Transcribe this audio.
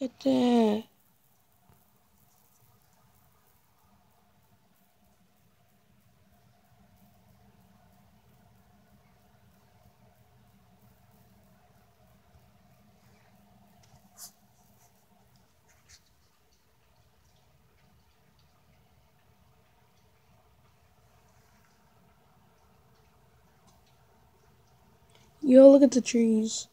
Look at. Yo, look at the trees.